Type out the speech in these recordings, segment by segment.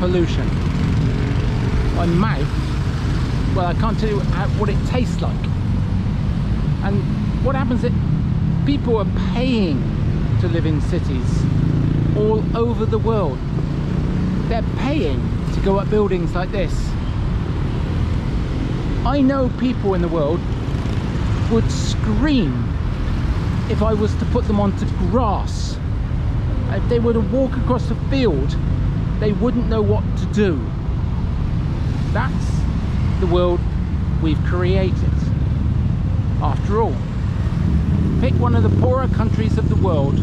pollution. My mouth, well I can't tell you what it tastes like. And what happens is people are paying to live in cities all over the world. They're paying to go up buildings like this. I know people in the world would scream if I was to put them onto grass. If they were to walk across the field, they wouldn't know what to do. That's the world we've created. After all, pick one of the poorer countries of the world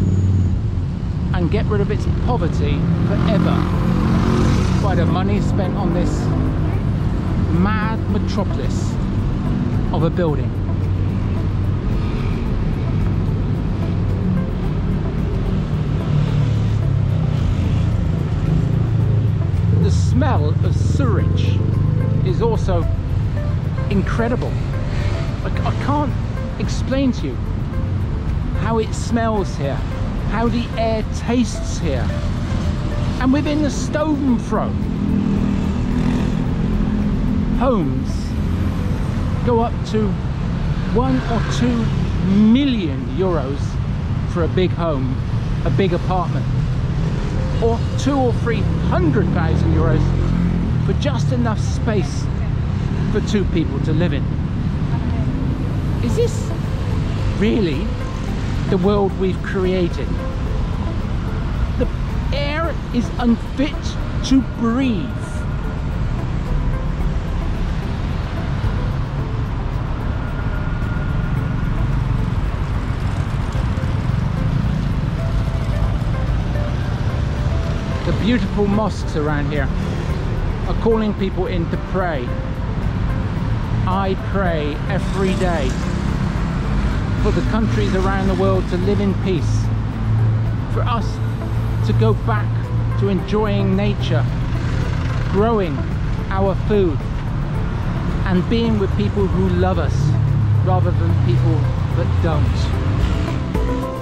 and get rid of its poverty forever by the money spent on this mad metropolis of a building. Smell of sewage is also incredible. I, I can't explain to you how it smells here, how the air tastes here. And within the stone throw, homes go up to one or two million euros for a big home, a big apartment, or two or three hundred thousand euros for just enough space for two people to live in. Is this really the world we've created? The air is unfit to breathe. Beautiful mosques around here are calling people in to pray. I pray every day for the countries around the world to live in peace, for us to go back to enjoying nature, growing our food, and being with people who love us rather than people that don't.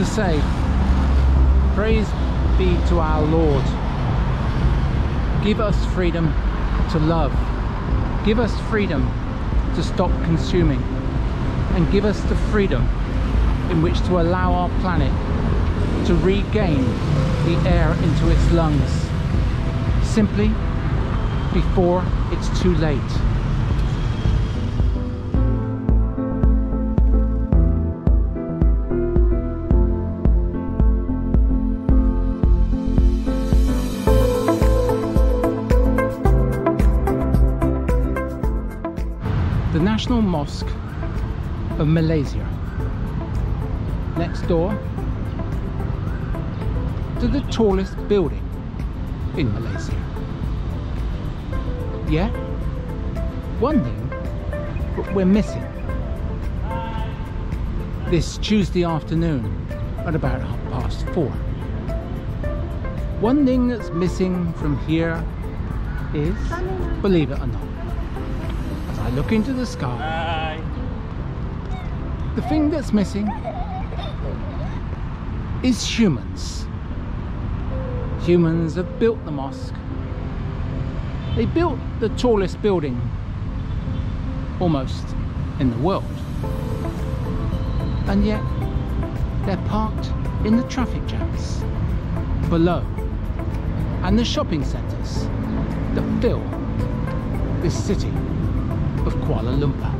To say, praise be to our Lord. Give us freedom to love. Give us freedom to stop consuming. And give us the freedom in which to allow our planet to regain the air into its lungs. Simply before it's too late. National Mosque of Malaysia. Next door to the tallest building in Malaysia. Yeah? One thing we're missing. This Tuesday afternoon at about half past four. One thing that's missing from here is, believe it or not, I look into the sky, the thing that's missing is humans. Humans have built the mosque. They built the tallest building almost in the world. And yet they're parked in the traffic jams below and the shopping centres that fill this city of Kuala Lumpur.